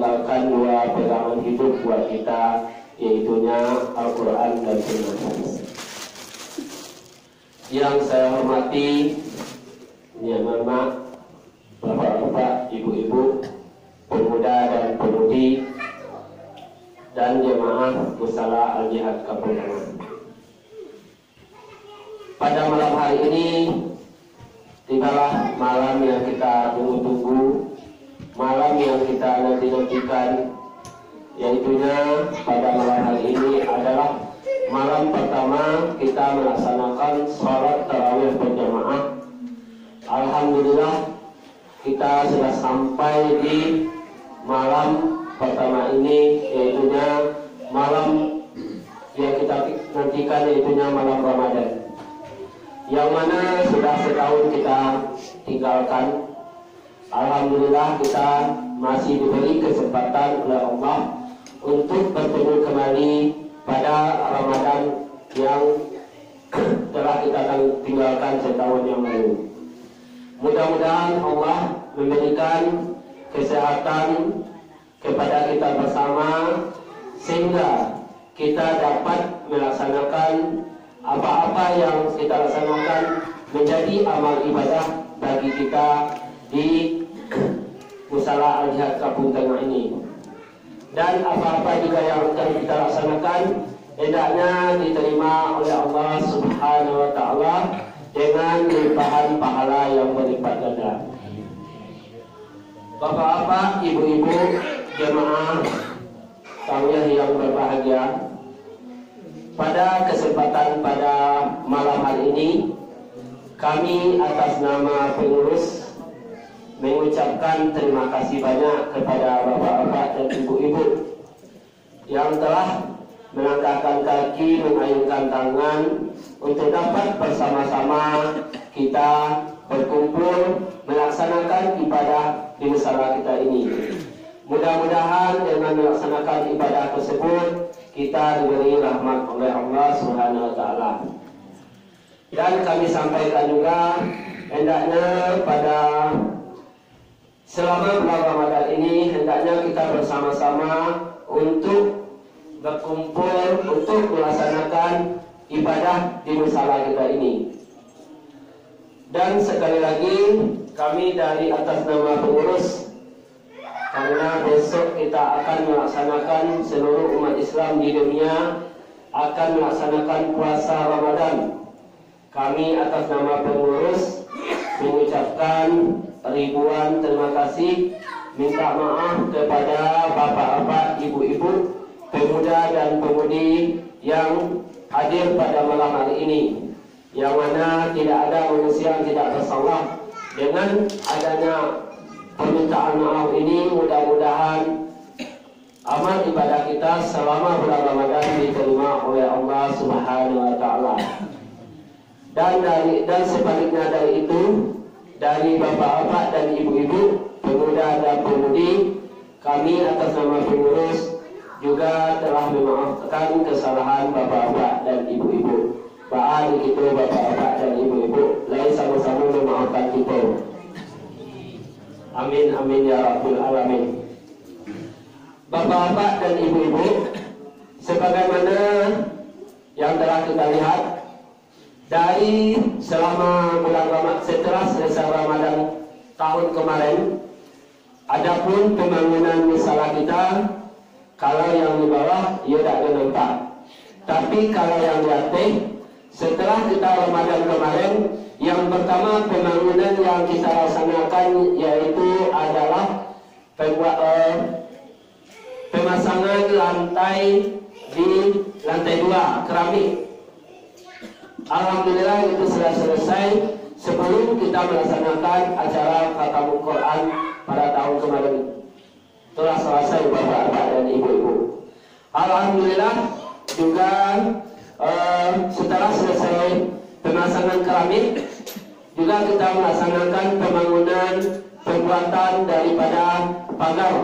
meninggalkan dua pegangan hidup buat kita yaitunya Al-Quran dan Sunnah. Yang saya hormati, ya mama, bapak-bapak, ibu-ibu, pemuda dan pemudi, dan jemaah musala al-jihad Kampung Pada malam hari ini tibalah malam yang kita tunggu-tunggu, malam yang kita nanti-nantikan yaitunya pada malam hari ini adalah malam pertama kita melaksanakan sholat tarawih berjamaah. Alhamdulillah kita sudah sampai di malam pertama ini yaitunya malam yang kita nantikan yaitunya malam Ramadan yang mana sudah setahun kita tinggalkan Alhamdulillah kita masih diberi kesempatan oleh Allah untuk bertemu kembali pada Ramadan yang telah kita tinggalkan setahun yang lalu. Mudah-mudahan Allah memberikan kesehatan kepada kita bersama sehingga kita dapat melaksanakan apa-apa yang kita laksanakan menjadi amal ibadah bagi kita di Musala Al-Jihad Tengah ini dan apa-apa juga yang akan kita laksanakan hendaknya diterima oleh Allah Subhanahu wa taala dengan limpahan pahala yang berlipat ganda. Bapak-bapak, ibu-ibu, jemaah tauhid yang berbahagia. Pada kesempatan pada malam hari ini kami atas nama pengurus mengucapkan terima kasih banyak kepada bapak-bapak dan ibu-ibu yang telah melangkahkan kaki, mengayunkan tangan untuk dapat bersama-sama kita berkumpul melaksanakan ibadah di musala kita ini. Mudah-mudahan dengan melaksanakan ibadah tersebut kita diberi rahmat oleh Allah Subhanahu wa taala. Dan kami sampaikan juga hendaknya pada Selama bulan Ramadan ini hendaknya kita bersama-sama untuk berkumpul untuk melaksanakan ibadah di musala kita ini. Dan sekali lagi kami dari atas nama pengurus karena besok kita akan melaksanakan seluruh umat Islam di dunia akan melaksanakan puasa Ramadan. Kami atas nama pengurus mengucapkan ribuan terima kasih minta maaf kepada bapak-bapak, ibu-ibu, pemuda dan pemudi yang hadir pada malam hari ini yang mana tidak ada manusia yang tidak bersalah dengan adanya permintaan maaf ini mudah-mudahan amal ibadah kita selama bulan Ramadan diterima oleh Allah Subhanahu wa taala. Dan dari dan sebaliknya dari itu dari bapak-bapak dan ibu-ibu, pemuda dan pemudi, kami atas nama pengurus juga telah memaafkan kesalahan bapak-bapak dan ibu-ibu. Baal itu bapak-bapak dan ibu-ibu, lain sama-sama memaafkan kita. Amin amin ya rabbul alamin. Bapak-bapak dan ibu-ibu, sebagaimana yang telah kita lihat dari selama bulan Ramadan setelah selesai Ramadan tahun kemarin adapun pembangunan misalnya kita. Kalau yang di bawah ia tidak nampak. Tapi kalau yang di atas setelah kita Ramadan kemarin yang pertama pembangunan yang kita laksanakan yaitu adalah eh, pemasangan lantai di lantai dua keramik Alhamdulillah itu sudah selesai sebelum kita melaksanakan acara khatam Quran pada tahun kemarin. Telah selesai bapak-bapak dan ibu-ibu. Alhamdulillah juga uh, setelah selesai pemasangan keramik juga kita melaksanakan pembangunan pembuatan daripada pagar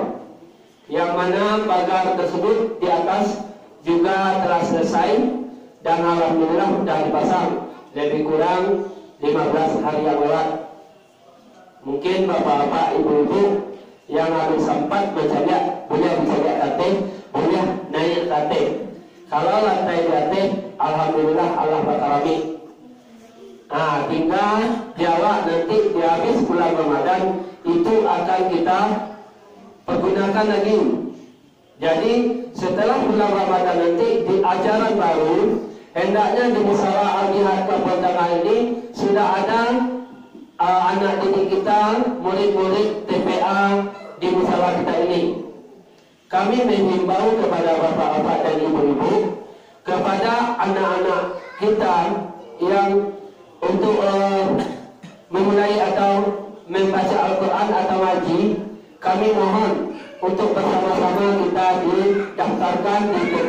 yang mana pagar tersebut di atas juga telah selesai dan alhamdulillah sudah dipasang. Lebih kurang 15 hari yang lewat. Mungkin bapak-bapak ibu-ibu yang harus sempat bercanda boleh bercanda kate boleh naik kate kalau lantai kate alhamdulillah Allah bakarami nah tinggal jawab nanti di habis bulan Ramadan itu akan kita pergunakan lagi. Jadi setelah bulan Ramadan nanti di ajaran baru hendaknya di musalah al-jihad Tengah ini sudah ada uh, anak didik kita, murid-murid TPA di musalah kita ini. Kami menghimbau kepada bapak-bapak dan ibu-ibu, kepada anak-anak kita yang untuk uh, memulai atau membaca Al-Quran atau ngaji, kami mohon untuk bersama-sama kita didaftarkan di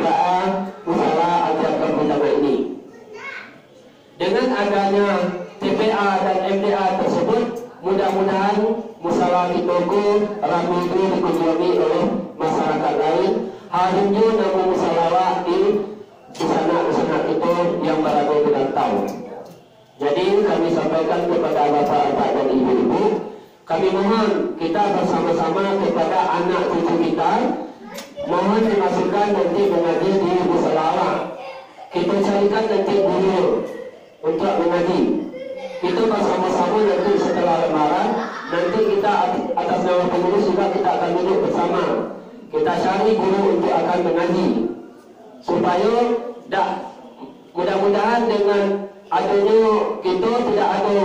kami mohon kita bersama-sama kepada anak cucu kita, mohon dimasukkan nanti mengaji di musalah. Kita carikan nanti guru untuk mengaji. Itu bersama-sama nanti setelah lebaran, nanti kita atas nama pengurus juga kita akan duduk bersama. Kita cari guru untuk akan mengaji supaya dah mudah-mudahan dengan adanya kita tidak ada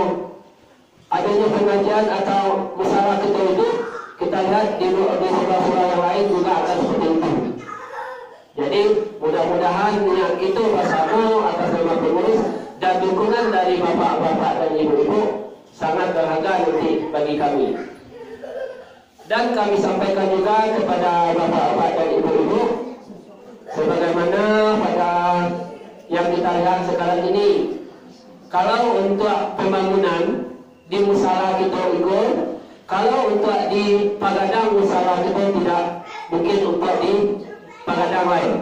adanya pengajian atau musalah kita itu kita lihat di, di surah-surah yang lain juga akan seperti itu. Jadi mudah-mudahan yang itu bersama atas nama pengurus dan dukungan dari bapak-bapak dan ibu-ibu sangat berharga nanti bagi kami. Dan kami sampaikan juga kepada bapak-bapak dan ibu-ibu sebagaimana pada yang kita lihat sekarang ini kalau untuk pembangunan di musalah kita ikut. Kalau untuk di Pagadang musalah kita tidak mungkin untuk di Pagadang lain.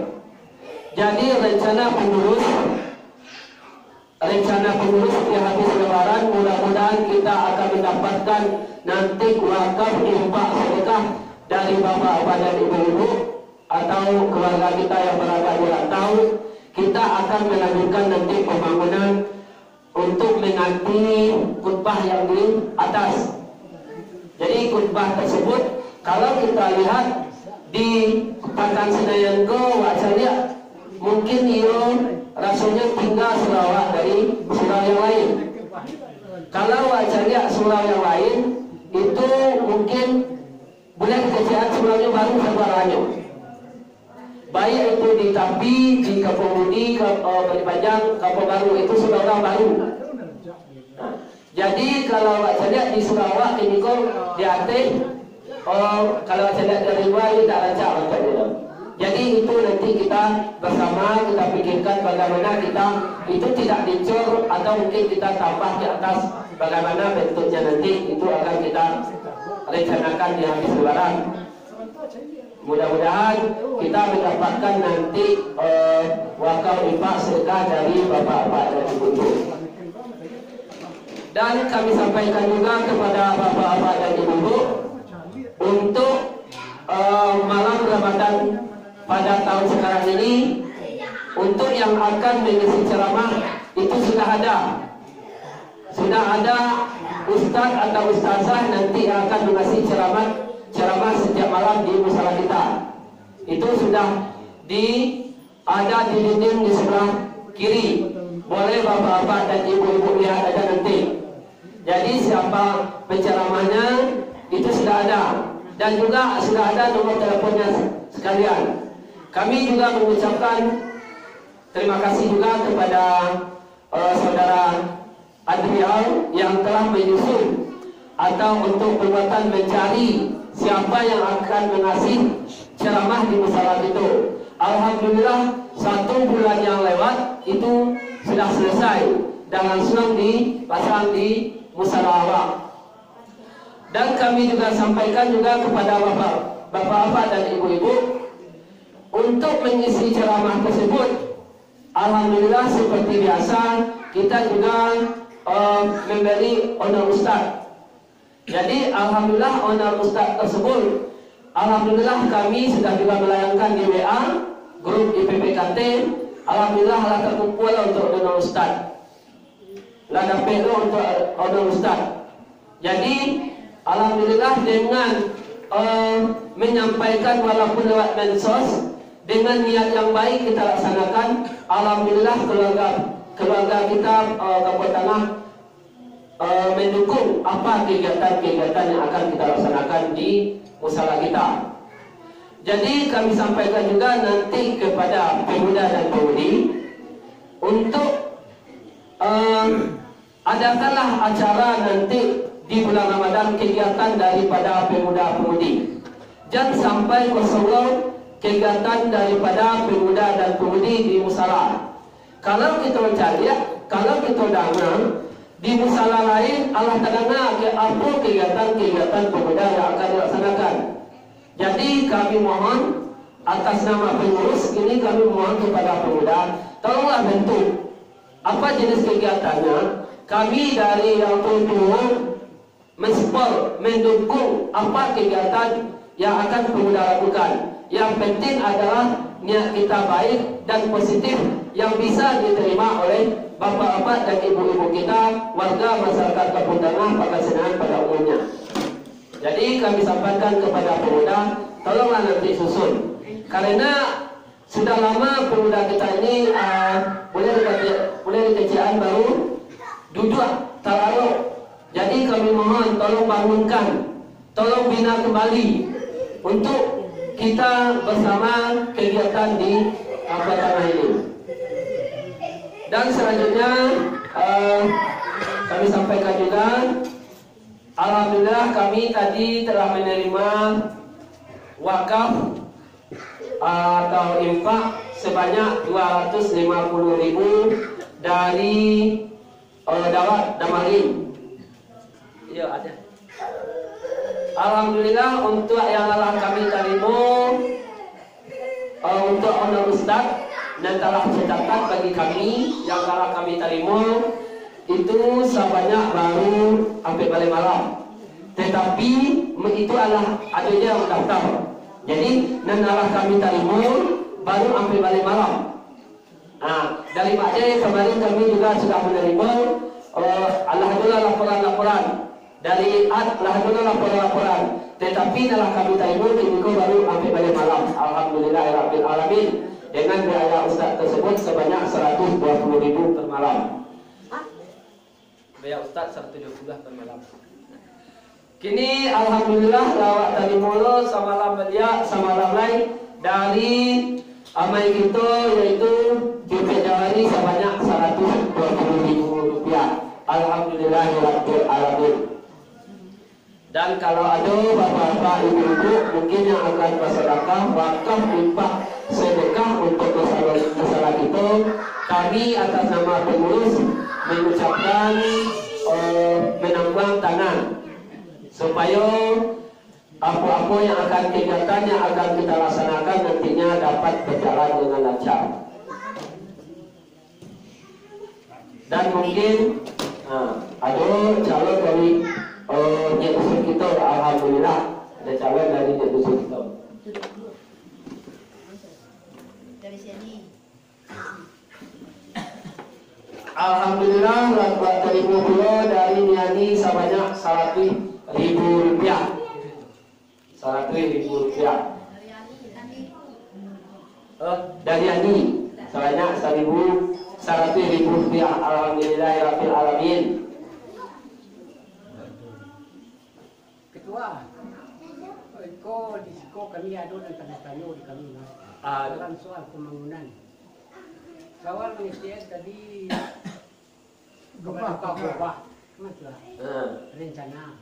Jadi rencana pengurus rencana pengurus di habis lebaran mudah-mudahan kita akan mendapatkan nanti wakaf infak sedekah dari bapak-bapak ibu-ibu atau keluarga kita yang berada di rantau kita akan melanjutkan nanti pembangunan untuk mengganti khutbah yang di atas jadi khutbah tersebut kalau kita lihat di Pantang Senayan wajahnya mungkin ia rasanya tinggal Sarawak dari surau yang lain. Kalau wajahnya surau yang lain itu mungkin boleh kejadian suraunya baru sebarangnya. Baik itu di Tapi, di Kampung Budi, ke uh, Kampung Baru itu surau baru. Nah, jadi kalau wajahnya di Sarawak ini kok di Aceh, oh kalau wajahnya dari ini tak lancar wajahnya. Jadi itu nanti kita bersama kita pikirkan bagaimana kita itu tidak dicor atau mungkin kita tambah di atas bagaimana bentuknya nanti itu akan kita rencanakan di habis lebaran. Mudah-mudahan kita mendapatkan nanti uh, wakaf infak dari bapak-bapak dan ibu-ibu. Dan kami sampaikan juga kepada bapak-bapak dan ibu-ibu untuk uh, malam Ramadan pada tahun sekarang ini untuk yang akan mengisi ceramah itu sudah ada sudah ada ustaz atau ustazah nanti akan mengasih ceramah ceramah setiap malam di musalah kita. Itu sudah di ada di dinding di sebelah kiri. Boleh bapak-bapak dan ibu-ibu lihat aja nanti. Jadi siapa penceramahnya itu sudah ada. Dan juga sudah ada nomor teleponnya sekalian. Kami juga mengucapkan terima kasih juga kepada uh, saudara Adrial yang telah menyusun atau untuk perbuatan mencari siapa yang akan mengasih ceramah di musalah itu. Alhamdulillah satu bulan yang lewat itu sudah selesai dan langsung dipasang di musalah Dan kami juga sampaikan juga kepada bapak, bapak-bapak dan ibu-ibu untuk mengisi ceramah tersebut Alhamdulillah seperti biasa kita juga uh, memberi owner ustaz Jadi alhamdulillah owner ustaz tersebut alhamdulillah kami sudah juga melayangkan di WA grup IPPKT alhamdulillah lah terkumpul untuk owner ustaz. Lah dapat untuk owner ustaz. Jadi alhamdulillah dengan uh, menyampaikan walaupun lewat mensos dengan niat yang baik kita laksanakan alhamdulillah keluarga keluarga kita uh, Kampung Tengah uh, mendukung apa kegiatan-kegiatan yang akan kita laksanakan di musala kita. Jadi kami sampaikan juga nanti kepada pemuda dan pemudi untuk uh, adakanlah acara nanti di bulan Ramadan kegiatan daripada pemuda pemudi. Jangan sampai kosong kegiatan daripada pemuda dan pemudi di musala. Kalau kita mencari, kalau kita dengar di musala lain Allah terdengar ke apa kegiatan-kegiatan pemuda yang akan dilaksanakan. Jadi kami mohon atas nama pengurus ini kami mohon kepada pemuda tolonglah bentuk apa jenis kegiatannya kami dari yang tua mensupport mendukung apa kegiatan yang akan pemuda lakukan yang penting adalah niat kita baik dan positif yang bisa diterima oleh bapak-bapak dan ibu-ibu kita warga masyarakat Kampung Tengah Pakasenan pada umumnya. Jadi kami sampaikan kepada pemuda, tolonglah nanti susun. Karena sudah lama pemuda kita ini uh, boleh dikati, boleh baru duduk terlalu. Jadi kami mohon tolong bangunkan, tolong bina kembali untuk kita bersama kegiatan di Kampung Tanah ini. Dan selanjutnya uh, kami sampaikan juga Alhamdulillah kami tadi telah menerima wakaf uh, atau infak sebanyak 250 ribu dari uh, Dawat Damarin. Ya ada. Alhamdulillah untuk yang telah kami terima uh, untuk honor ustaz dan telah mencatat bagi kami yang telah kami terima itu sebanyak baru sampai balik malam. Tetapi itu adalah adanya yang mendaftar. Jadi dan telah kami terima baru sampai balik malam. Nah, dari Makjid kemarin kami juga sudah menerima uh, Alhamdulillah laporan-laporan dari alhamdulillah laporan-laporan tetapi dalam kami terima minggu baru sampai balik malam alhamdulillah alamin dengan biaya ustaz tersebut sebanyak 120 ribu per malam. Biaya ustaz 120 per malam. Kini alhamdulillah lawak tadi mulu samalam belia samalam lain. Dari amai kita yaitu JP Jawari sebanyak 120 ribu rupiah. Alhamdulillah rabbil alamin. Dan kalau ada bapak-bapak ibu-ibu mungkin yang akan bersedekah, wakaf, infak, sedekah kami atas nama pengurus mengucapkan uh, menambang tangan supaya apa-apa yang akan kegiatan yang akan kita laksanakan nantinya dapat berjalan dengan lancar. Dan mungkin uh, ada calon dari usul kita Alhamdulillah Ada calon dari dia usul kita Dari sini Alhamdulillah Rabat dari pula dari Niani sebanyak seratus ribu rupiah. Seratus ribu rupiah. Oh, dari Ani sebanyak seribu seratus ribu rupiah. Alhamdulillah Rabbil Alamin. Ketua, Iko di Siko kami ada dan tanda tanya di kami mas. Uh, dalam soal pembangunan. Soal MSTS tadi Gubah Pak Gubah Mas lah Rencana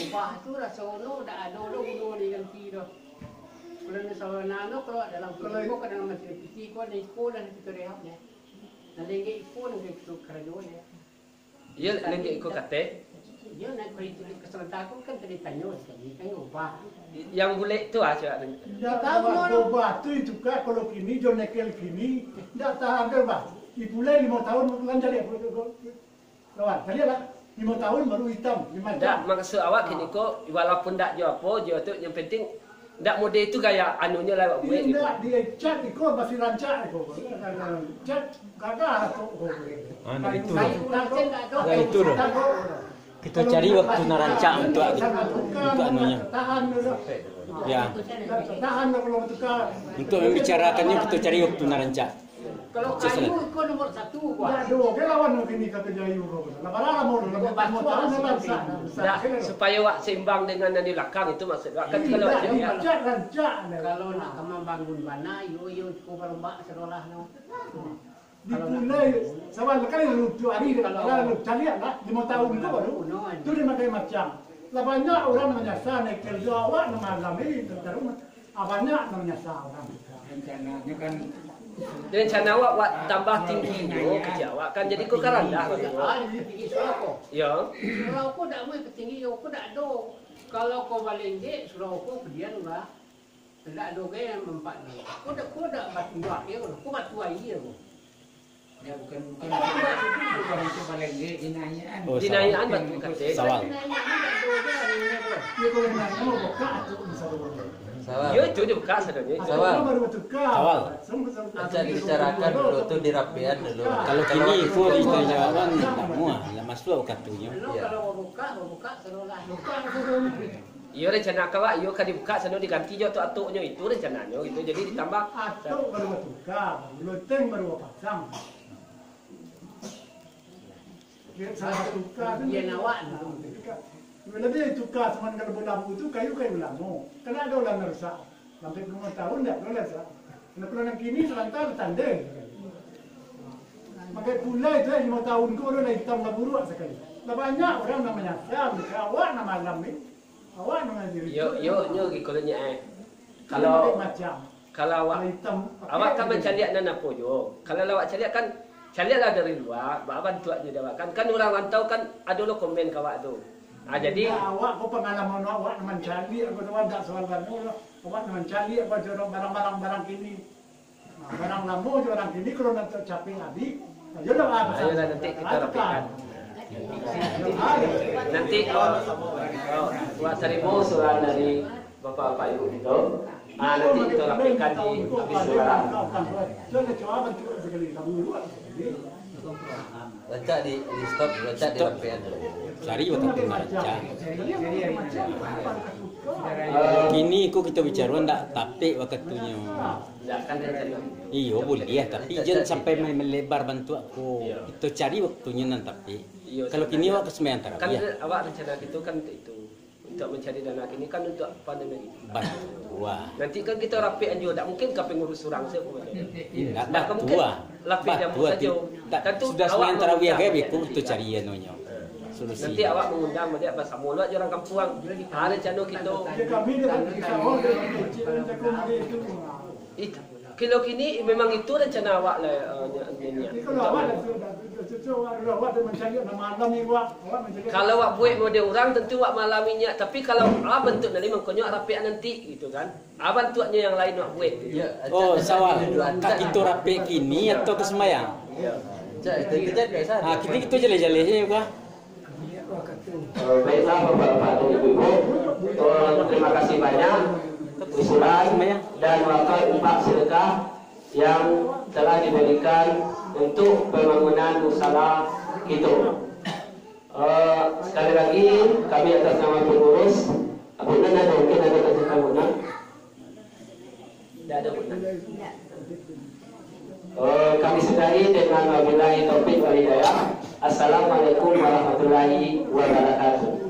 Gubah itu rasa ono dah ada lo uno di ganti do Kalau ni soal nano kalau dalam kalau ko kada naman sila piti ko na iko dan itu rehab ya. Nalenge iko nang itu karajo ya. Iya, lagi iko kate. Yang boleh tu aja. Ya tahu ubah tu itu kan kalau kini jo nekel kini tidak tahu apa bah. Ibu lima tahun kan jadi apa tu? Lawan, kali lah. lima tahun baru hitam lima Tak jam. maksud awak kini ko walaupun tak jual apa jual tu yang penting tak model itu gaya anunya lah buat gitu. Tidak dia cat masih rancak ikut. Cat gagal tu. Ah, nah itu. Tak ada. Ya, itu. Kita cari waktu narancak untuk untuk anunya. Ya, untuk membicarakannya kita cari waktu narancak. Kalau kayu kau nomor satu Ya dua ke lawan kini kata lepas. Tak supaya awak seimbang dengan yang di belakang itu maksud awak kan kalau dia cat rancak. Kalau nak kamu bangun mana, yo yo kau berombak serolah no. Dipulai sawal kali lu tu hari kalau lu cari lah lima tahun tu baru. Tu dia makai macam. Lah banyak orang menyasar naik kerja awak nama malam ini terus. Ah banyak menyasar orang. rencananya kan rencana awak awak tambah tinggi tu kerja awak kan jadi kau kan rendah kan Ah, tinggi surau kau. Ya. Surau kau tak boleh tinggi, kau tak ada. Kalau kau balik je, surau kau kemudian lah. Tak ada ke yang mempat ni. Tak kau tak batu dia, kau batu air kau. Ya bukan bukan bukan itu paling dia dinayaan Oh, Dinayaan sawal. batu kata. Sawal. Dia kalau nak mau buka bisa boleh. Ya itu buka sebenarnya. itu. Sawal. Sawal. Macam dibicarakan dulu tuh dirapian dulu. Kalau kini pun kita jawaban muah, lah masuk katanya. Kalau kalau mau buka, mau buka serolah. Buka tu Ya rencana awak yo kan dibuka sana diganti jo tu atuknya itu rencananya gitu. Jadi ditambah atau baru tukar, loteng baru pasang. Salah tukar teman kalau berlamu tu kayu kayu lamu. Kena ada orang merusak. Sampai lima tahun tak boleh. Kena kalau yang kini selantar tanda. Maka pula itu lima tahun kau dah hitam lah buruk sekali. Lah banyak orang namanya Sam, awak nama malam ni. Awak nama diri. yo yo yo gikolnya eh. Kalau macam kalau awak awak kan mencari nan apa jo. Kalau awak cari kan carilah dari luar, bawa bantu aja dia kan. Kan orang rantau kan ada lo komen kawak tu. Ah jadi Ya, awak kau pengalaman awak nama cari aku tu tak soal baru awak nama cari apa jorong barang-barang barang kini. Barang lama orang kini kalau nak capek habis. Ya dah apa? ayolah nanti kita rapikan. Nanti oh, oh, buat terima surat dari bapak-bapak ibu itu. Ah nanti kita rapikan di habis luar. Rancak di di stop, rancak di rapian dulu. Cari waktu narancak. Eh, Kini ku kita bicara ndak tapik waktunya. Ya kan. Iyo boleh ya, tapi jangan sampai melebar bantu aku. Iya. Kita cari waktunya nanti tapi. Iya, Kalau kini awak kesembahyang Kan ya. awak rencana itu kan itu untuk mencari dana ini kan untuk pandemik ini. Wah. Nanti kan kita rapi anjo tak mungkin kau pengurus orang saya pun. Ya, dah. Lapi dia mau saja. Tak tentu sudah sembang tarawih gaya beku untuk cari anonyo. Eh. Solusi. Nanti awak mengundang dia apa sama lu orang kampung. Ada channel kita. Kami mencari nama malam ni awak awak mencari. Kalau awak buat model orang tentu awak malaminya. Tapi kalau awak bentuk nanti mengkonyo rapi nanti gitu kan. Abang tuaknya yang lain awak buat. Ya, Oh, sawal. rancak- Kak kita rapi kini atau itu kita biasa. Ah, kita kita jale-jale saja juga. Eh, Baiklah Bapak-Bapak dan Ibu-Ibu, terima kasih banyak usulan dan wakaf infak sedekah yang telah diberikan untuk pembangunan musala itu. Eh, sekali lagi kami atas nama pengurus Nan ada mungkin ada kejutan Abu Nan? Tidak ada Abu Nan. Eh, kami sudahi dengan wabillahi taufik wal hidayah. Assalamualaikum warahmatullahi wabarakatuh.